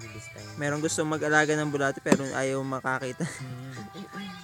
time. Meron gusto mag-alaga ng bulate pero ayaw makakita. Mm. Mm.